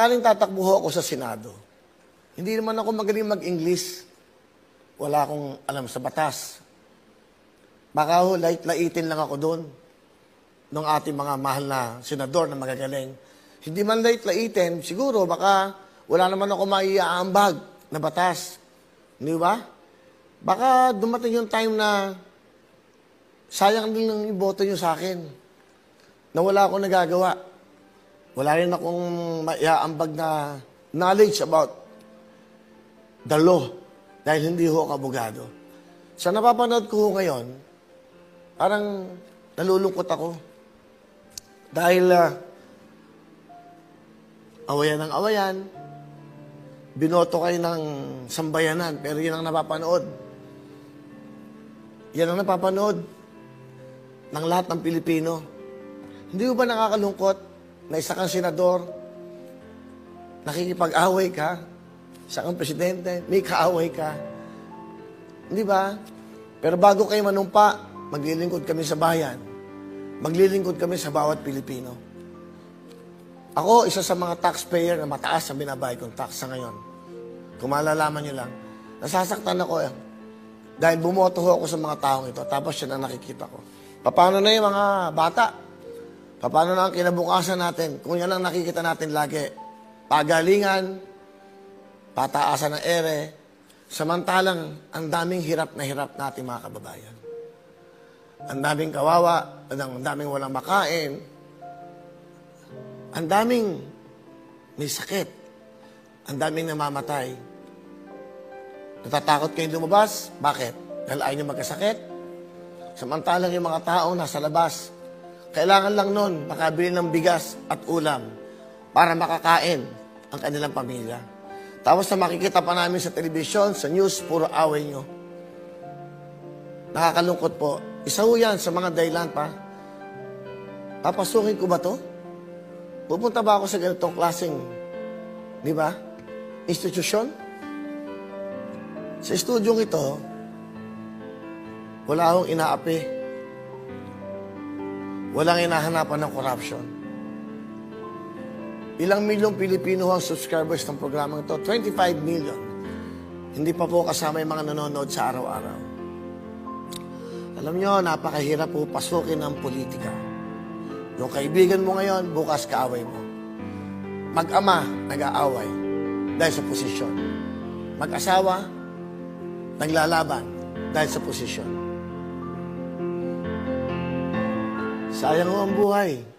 sakaling tatakbo ho ako sa Senado, hindi naman ako magaling mag-English. Wala akong alam sa batas. Baka ho, lait-laitin lang ako doon ng ating mga mahal na senador na magagaling. Hindi man lait-laitin, siguro baka wala naman ako maiaambag na batas. Di ba? Baka dumating yung time na sayang din ang iboto nyo sa akin na wala akong nagagawa. Wala rin akong maiaambag na knowledge about the law dahil hindi ho ako abogado. Sa napapanood ko ngayon, parang nalulungkot ako. Dahil ah, awayan ng awayan, binoto kayo ng sambayanan, pero yun ang napapanood. Yan ang napapanood ng lahat ng Pilipino. Hindi ba nakakalungkot na isa kang senador, nakikipag-away ka, isa kang presidente, may kaaway ka. Hindi ba? Pero bago kayo manumpa, maglilingkod kami sa bayan. Maglilingkod kami sa bawat Pilipino. Ako, isa sa mga taxpayer na mataas ang binabayad kong tax sa ngayon. Kung malalaman nyo lang, nasasaktan ako eh. Dahil bumoto ako sa mga taong ito, tapos yan ang nakikita ko. Paano na yung mga bata? Paano na ang kinabukasan natin? Kung yan ang nakikita natin lagi, pagalingan, pataasan ng ere, samantalang ang daming hirap na hirap natin mga kababayan. Ang daming kawawa, ang daming walang makain, ang daming may sakit, ang daming namamatay. Natatakot kayong lumabas? Bakit? Dahil ayaw nyo magkasakit? Samantalang yung mga tao nasa labas, kailangan lang nun makabili ng bigas at ulam para makakain ang kanilang pamilya. Tapos na makikita pa namin sa telebisyon, sa news, puro away nyo. Nakakalungkot po. Isa ho yan sa mga dahilan pa. Papasukin ko ba to? Pupunta ba ako sa ganitong klaseng, di ba, institusyon? Sa estudyong ito, wala akong inaapi. Walang hinahanapan ng corruption. Ilang milyong Pilipino ang subscribers ng programang ito? 25 million. Hindi pa po kasama yung mga nanonood sa araw-araw. Alam nyo, napakahirap po pasukin ng politika. Yung kaibigan mo ngayon, bukas kaaway mo. Mag-ama, nag-aaway dahil sa posisyon. Mag-asawa, naglalaban dahil sa posisyon. Sayang ang buhay.